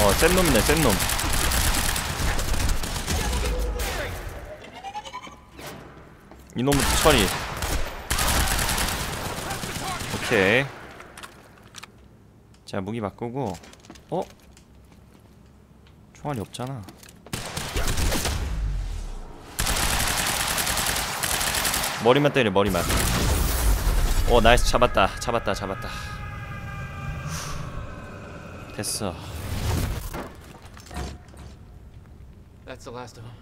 어, 센 놈이네, 센 놈. 이놈부터 처리. 오케이. 자, 무기 바꾸고. 어? 총알이 없잖아. 머리만 때려, 머리만. 오, nice. 잡았다. 잡았다. 잡았다. 됐어. That's the last of them.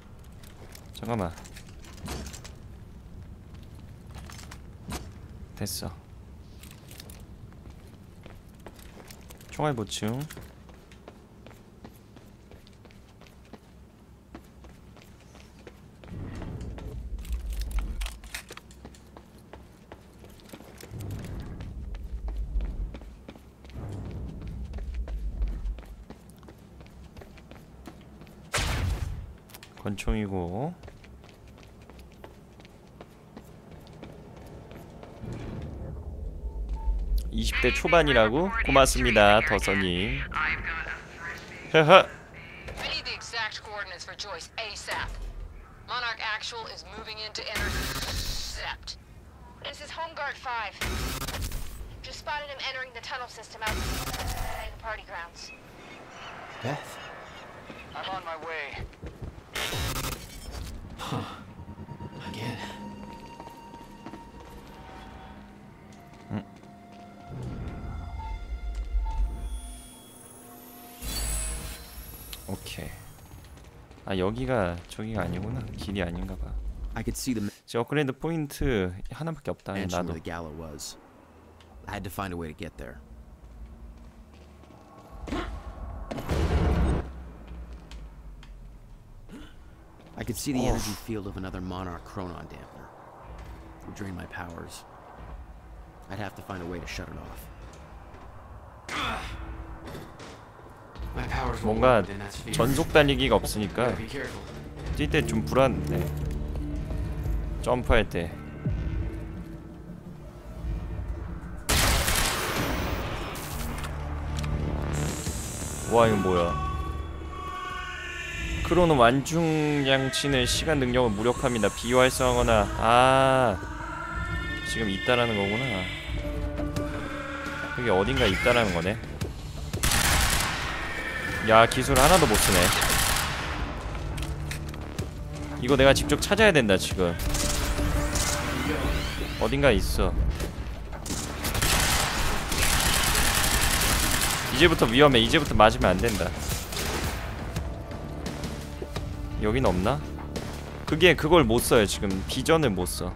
잠깐만. 됐어. 총알 보충. 권 총이고 20대 초반이라고? 고맙습니다 더서님 허허 I need the exact coordinates for Joyce ASAP. Monarch Actual is moving in to intercept. This is Homeguard 5. Just spotted him entering the tunnel system outside the party grounds. Beth? I'm on my way. Again. 오케이 아 여기가 저기가 아니구나 길이 아닌가 봐 I could see the 지금 업그레이드 포인트 하나밖에 없다 나도. I had to find a way to get there. Could see the energy field of another Monarch Chronon dampener. It would drain my powers. I'd have to find a way to shut it off. My powers won't 뭔가. 전속 달리기가 없으니까. 뛸 때 좀 불안해 점프할 때 와 이거 뭐야 크로노 완중량치는 시간 능력을 무력화합니다. 비활성하거나 아 지금 있다라는 거구나. 그게 어딘가 있다라는 거네. 야 기술 하나도 못 쓰네. 이거 내가 직접 찾아야 된다 지금. 어딘가 있어. 이제부터 위험해. 이제부터 맞으면 안 된다 여긴 없나? 그게 그걸 못 써요 지금 비전을 못 써.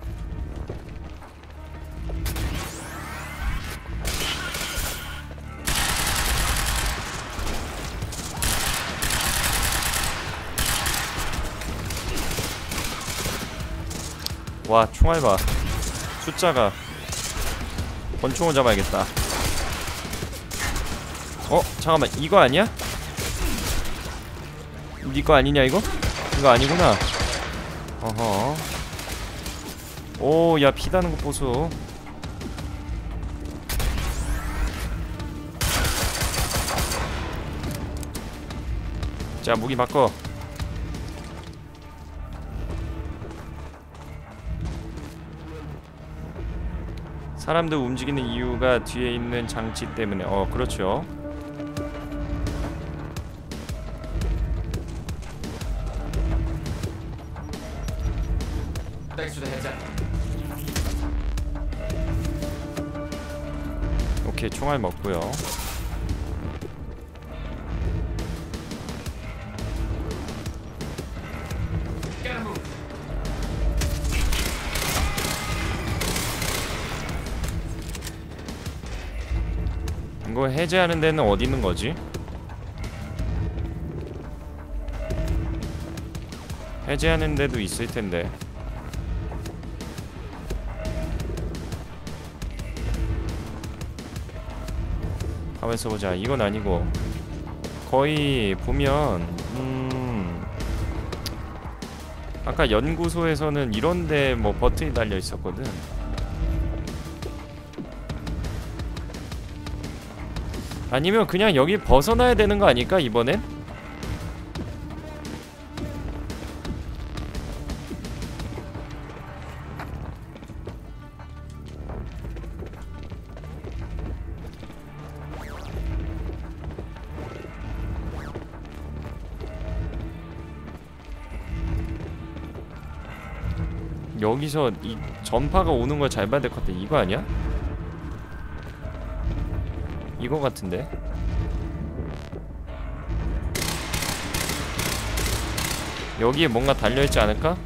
와 총알 봐 숫자가 권총을 잡아야겠다 어? 잠깐만 이거 아니야? 니거 아니냐 이거? 이거 아니구나. 어허. 오야 피다는 거 보소. 자 무기 바꿔. 사람들 움직이는 이유가 뒤에 있는 장치 때문에. 어 그렇죠 오케이 총알 먹고요. 이거 해제하는 데는 어디 있는 거지? 해제하는 데도 있을 텐데 가만 있어 보자. 이건 아니고. 거의 보면 음 아까 연구소에서는 이런데 뭐 버튼이 달려 있었거든. 아니면 그냥 여기 벗어나야 되는 거 아닐까 이번엔? 여기서 이 전파가 오는 걸 잘 봐야 될 것 같아. 이거 아니야? 이거 같은데. 여기에 뭔가 달려있지 않을까?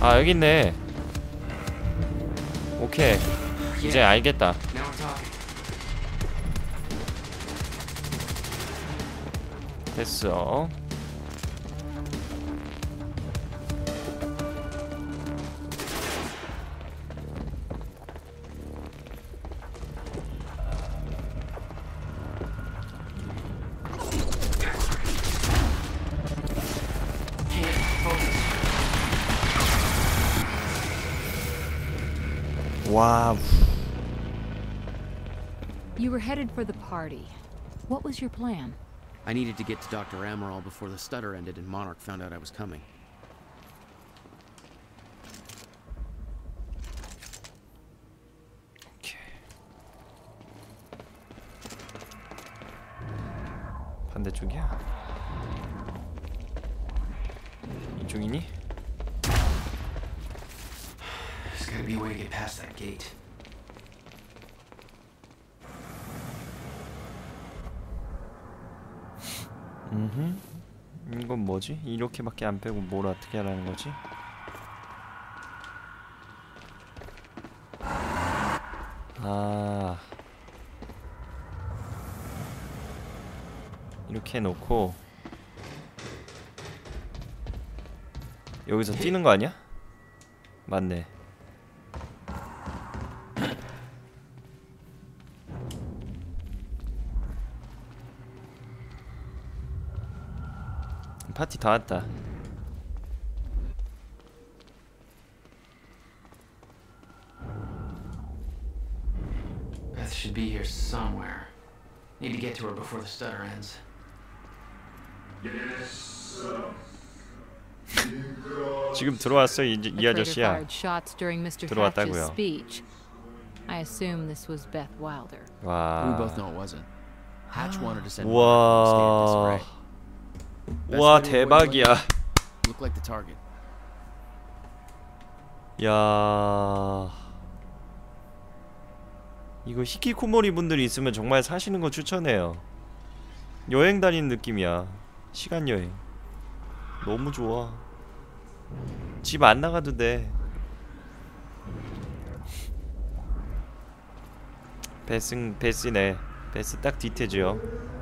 아 여기 있네 오케이 이제 알겠다. 됐어 headed for the party. What was your plan? I needed to get to Dr. Amaral before the stutter ended and Monarch found out I was coming. 뭐지? 이렇게밖에 안 빼고 뭘 어떻게 하라는 거지? 아 이렇게 해놓고 여기서 뛰는 거 아니야? 맞네 파티 다 왔다 Beth should be here somewhere. Need to get to her before the stutter ends. 지금 들어왔어 이, 이 The traitor 아저씨야 fired shots during Mr. Hatch's 들어왔다고요. speech. I assume this was Beth Wilder. We both 와 know it wasn't. Hatch wanted to send Monarch in a state of 와 disarray. Best 와 way to avoid 대박이야. 야. 이거 히키코모리 분들이 있으면 정말 사시는 거 추천해요. 여행 다니는 느낌이야. 시간 여행. 너무 좋아. 집 안 나가도 돼. 베스 베스네. 베스 딱 디테죠. 어!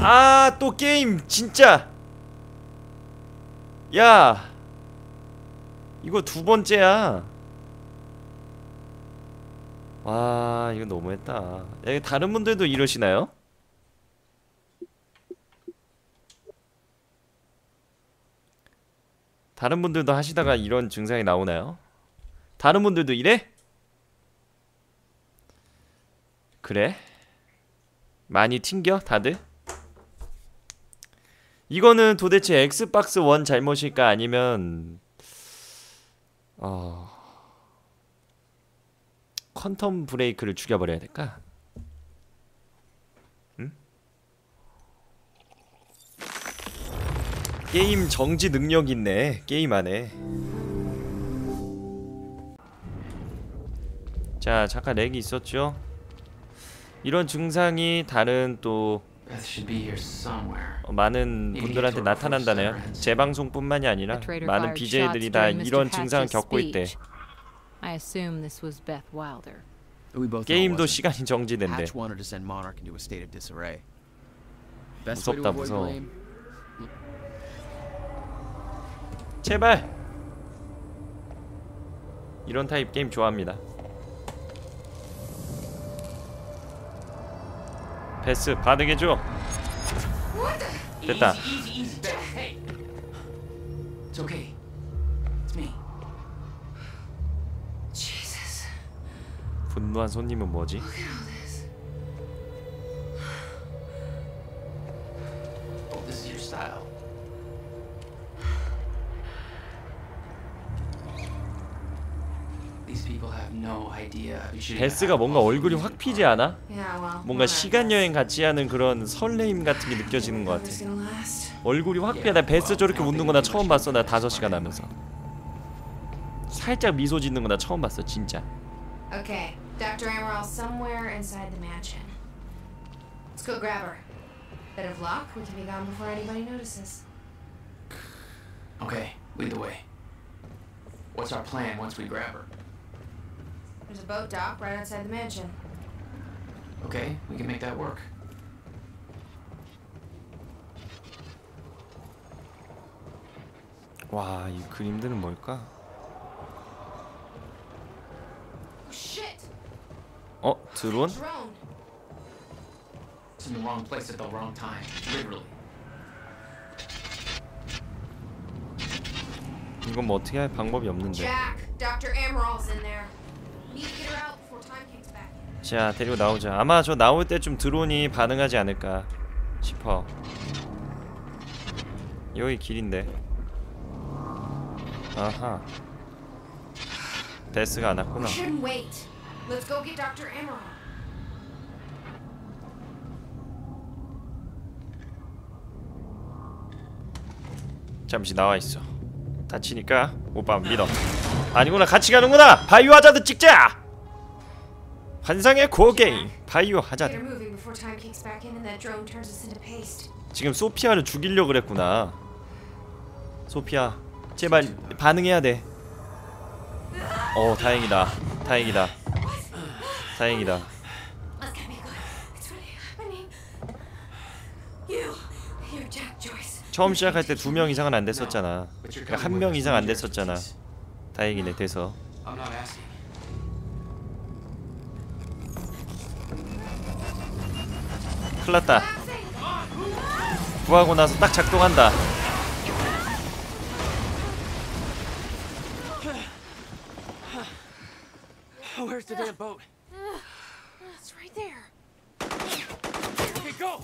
아, 또 게임 진짜. 야. 이거 두 번째야. 와, 이거 너무했다. 야, 다른 분들도 이러시나요? 다른 분들도 하시다가 이런 증상이 나오나요? 다른 분들도 이래? 그래? 많이 튕겨 다들? 이거는 도대체 엑스박스 원 잘못일까 아니면 어 퀀텀 브레이크를 죽여버려야 될까? 응? 게임 정지 능력 있네 게임 안에 자 잠깐 렉이 있었죠 이런 증상이 다른 또 Beth should be here somewhere. 어, 많은 분들한테 나타난다네요. 제 방송뿐만이 아니라 많은 BJ들이 다. 이런 증상을 겪고 있대. speech. I assume this was Beth Wilder. We both know it 게임도. 시간이 정지된대. Hatch wanted to send Monarch into a state of disarray. Best way to 무섭다, 무서워. 제발. 이런 타입 게임 좋아합니다. 패스 반응해줘 됐다. 분노한 손님은 뭐지? 베스가 뭔가 얼굴이 확 피지 않아? 뭔가 시간 여행 같이 하는 그런 설레임 같은 게 느껴지는 것 같아. 얼굴이 확 피해. 나 베스 저렇게 웃는 거 나 처음 봤어. 나 다섯 시간 하면서. 살짝 미소 짓는 거 나 처음 봤어, 진짜. Okay, Dr. Amaral somewhere inside the mansion. Let's go grab her. Bit of luck, we can be gone before anybody notices. Okay, lead the way. What's our plan once we grab her? There's a boat dock right outside the mansion. Okay, we can make that work. 와, 이 그림들은 뭘까? Oh shit! 어, 드론? Drone! It's in the wrong place at the wrong time. Literally. 이건 뭐 어떻게 할 방법이 없는데. Jack! Dr. Amaral's in there. 자, 데리고 나오자. 아마 저 나올 때쯤 드론이 반응하지 않을까 싶어. 여기 길인데. 아하. 베스가 안 왔구나. 잠시 나와 있어. 다치니까 오빠 믿어. 아니구나 같이 가는구나. 바이오 하자드 찍자. 환상의 고게임 바이오 하자드. 지금 소피아를 죽이려 그랬구나. 소피아 제발 반응해야 돼. 어 다행이다. 다행이다. 다행이다. 처음 시작할 때 두 명 이상은 안 됐었잖아. 그러니까 한 명 이상 안 됐었잖아. 다행이네 돼서. 큰일났다. 구하고 나서 딱 작동한다. Where's the damn boat? It's right there. Okay, go!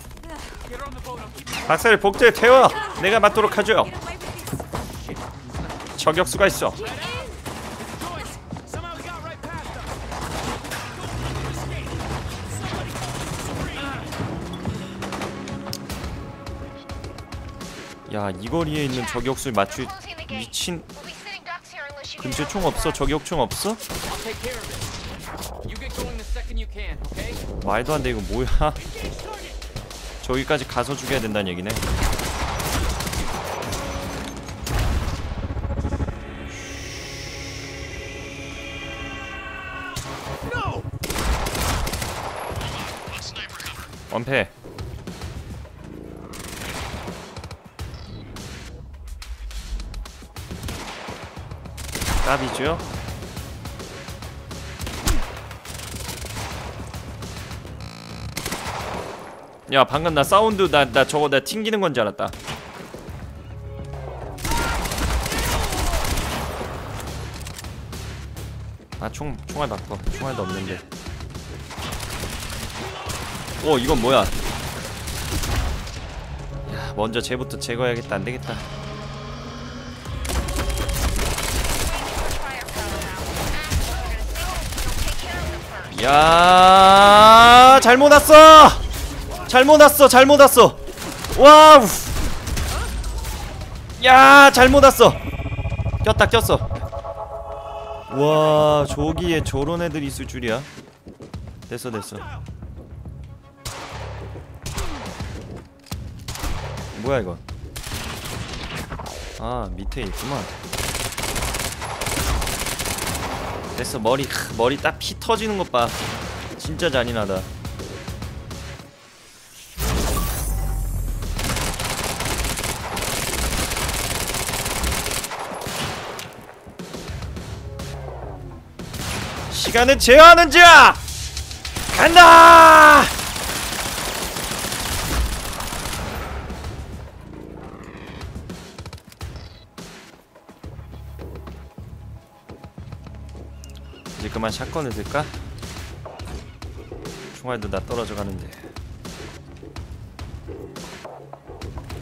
Get her on the boat. I'll 박사를 복제에 태워. 내가 맞도록 하죠. 저격수가 있어. 야, 이 거리에 있는 the gate. 미친 근처. 총 없어? 저격총 없어? 말도 안 돼 이거 뭐야? 저기까지 가서 죽여야 된다는 얘기네. 원패. 까비죠? 야 방금 나 사운드 나 나 저거 나 튕기는 건 줄 알았다. 아 총 총알 바꿔. 총알도 없는데. 오 이건 뭐야? 야 먼저 쟤부터 제거해야겠다. 안 되겠다. 야 잘못 왔어. 잘못 왔어. 잘못 왔어. 와우. 야 잘못 왔어. 꼈다 꼈어. 와 저기에 저런 애들이 있을 줄이야. 됐어 됐어. 뭐야 이거? 아 밑에 있구만. 됐어 머리 크, 머리 딱 피 터지는 것 봐. 진짜 잔인하다. 시간을 제어하는 자 간다. 그만 샷건을 들까? 총알도 다 떨어져 가는데.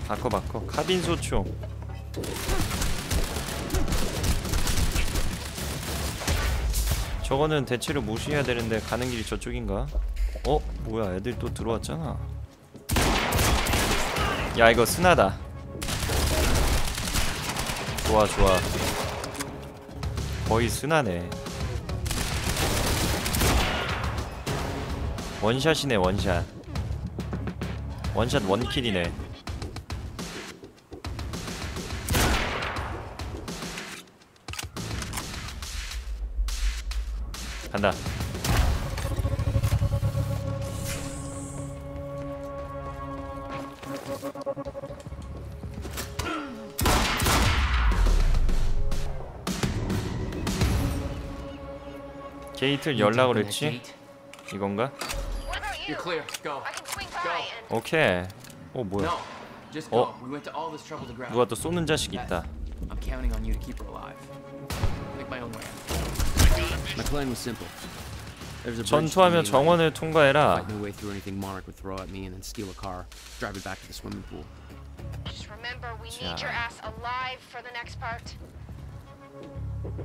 바꿔 바꿔. 카빈 소총 저거는 대체로 무시해야 되는데 가는 길이 저쪽인가? 어? 뭐야 애들 또 들어왔잖아. 야 이거 스나다. 좋아 좋아. 거의 스나네 원샷이네 원샷 원샷 원킬이네 간다 게이트를 that 그랬지? 이건가? What about you? You're clear. Go. I can swing by and... 오케이 어 뭐야 No. Just go. Oh. We went to all this trouble to grab. 누가 her. 또 쏘는 자식 Beth, 있다 I'm counting on you to keep her alive. Make my own way. My plan was simple. There's a bridge to the 전투하며 main line. 정원을 통과해라 Fight my way through anything Monarch would throw at me and then steal a car, drive it back to the swimming pool. Just remember, we 자. need your ass alive for the next part.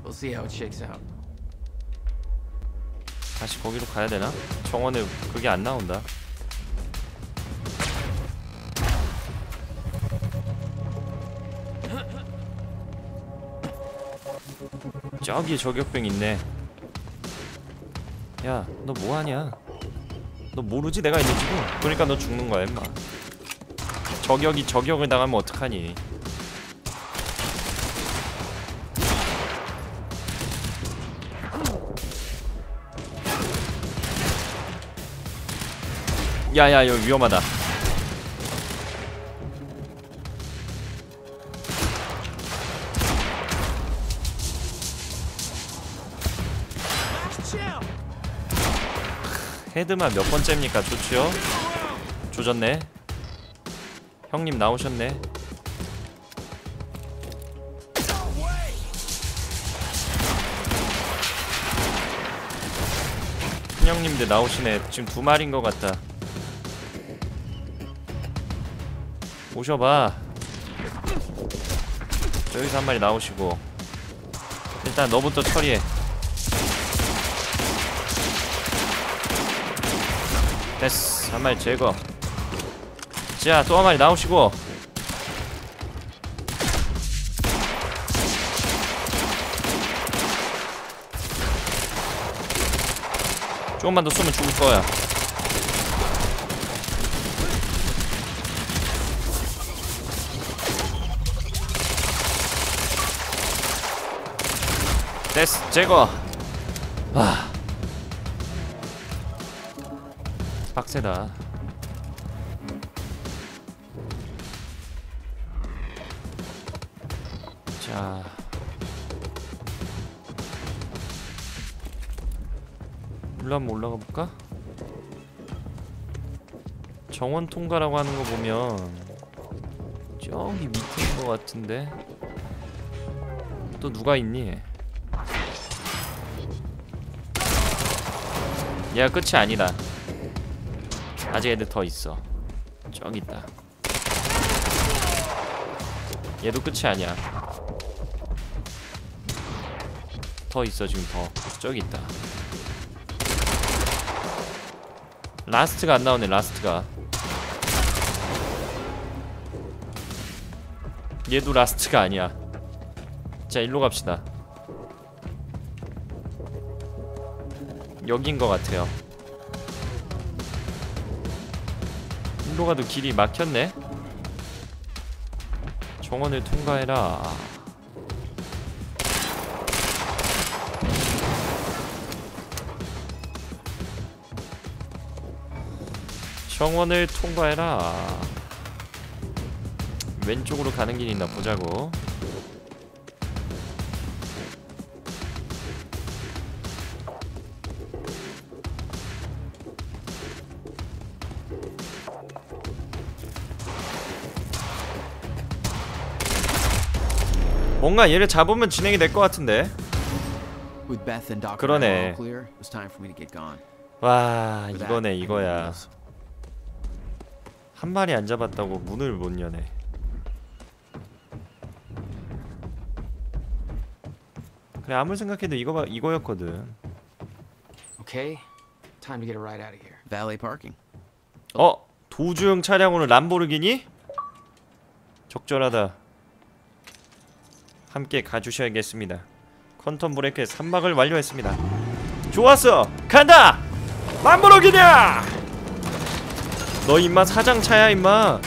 We'll see how it shakes out. 다시 거기로 가야 되나? 정원에 그게 안 나온다. 저기 저격병 있네. 야 너 뭐하냐? 너 모르지? 내가 있는 지금 그러니까 너 죽는 거야 임마. 저격이 저격을 당하면 어떡하니 야야 이거 위험하다. 헤드만 몇 번째입니까 좋지요? 조졌네. 형님 나오셨네. 큰형님들 나오시네. 지금 두 마리인 것 같다 오셔봐. 저기서 한 마리 나오시고. 일단 너부터 처리해. 됐어. 한 마리 제거. 자 또 한 마리 나오시고. 조금만 더 쏘면 죽을 거야 됐어. 제거. 와 빡세다. 자. 일로 한번 올라가 볼까? 정원 통과라고 하는 거 보면 저기 밑인 것 같은데. 또 누가 있니? 얘가 끝이 아니다. 아직 애들 더 있어. 저기 있다. 얘도 끝이 아니야. 더 있어 지금 더. 저기 있다. last가 안 나오네 last가. 얘도 last가 아니야. 자 일로 갑시다 여긴 것 같아요. 일로 가도 길이 막혔네. 정원을 통과해라. 정원을 통과해라. 왼쪽으로 가는 길이 있나 보자고 뭔가 얘를 잡으면 진행이 될 것 같은데. 그러네. 와 이거네 이거야? 한 마리 안 잡았다고 문을 못 여네 그래 아무리 생각해도 이거 이거였거든 Okay, time to get a ride out of here. Valet parking. 어 도주형 차량으로 람보르기니 적절하다 함께 가주셔야겠습니다. 컨텀 브레이크의 산막을 완료했습니다. 좋았어! 간다! 람보르기니야 너 임마 사장 차야 임마.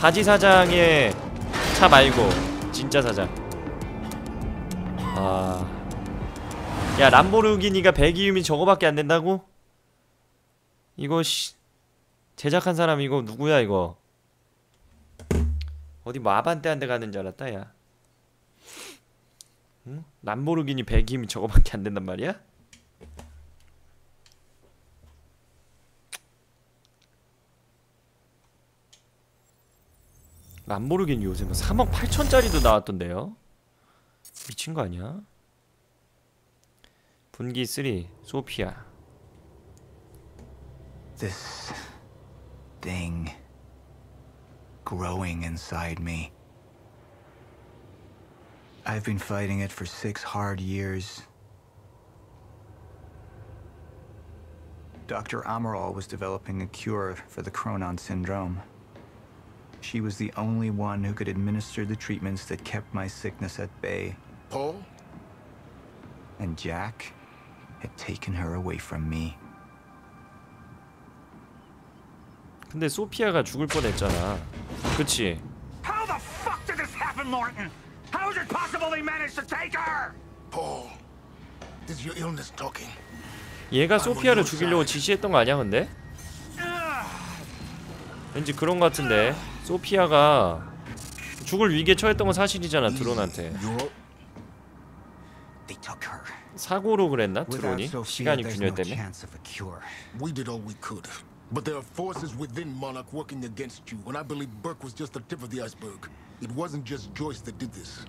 바지 사장의 차 말고 진짜 사장. 아야 람보르기니가 배기음이 저거밖에 안 된다고? 이거 씨 제작한 사람 이거 누구야 이거? 어디 뭐 아반떼한테 가는 줄 알았다 야 응? 람보르기니 배기음이 저거밖에 안 된단 말이야? 람보르기니 요새 뭐 3억 8천짜리도 나왔던데요? 미친 거 아니야? 분기 3 소피아 This thing growing inside me. I've been fighting it for six hard years. Dr. Amaral was developing a cure for the Cronon syndrome. She was the only one who could administer the treatments that kept my sickness at bay. Paul? And Jack had taken her away from me. 근데 소피아가 죽을 뻔했잖아 그치? How the fuck did this happen, Morton? How is it possible they managed to take her? Paul, is your illness talking? 얘가 소피아를 죽이려고 지시했던 거 아니야 근데? 왠지 그런 거 같은데 소피아가 죽을 위기에 처했던 건 사실이잖아 드론한테 You're They took her. 사고로 그랬나 드론이? 시간이 균열 때문에? chance of a cure. We did all we could. But there are forces within Monarch working against you, and I believe Burke was just the tip of the iceberg. It wasn't just Joyce that did this.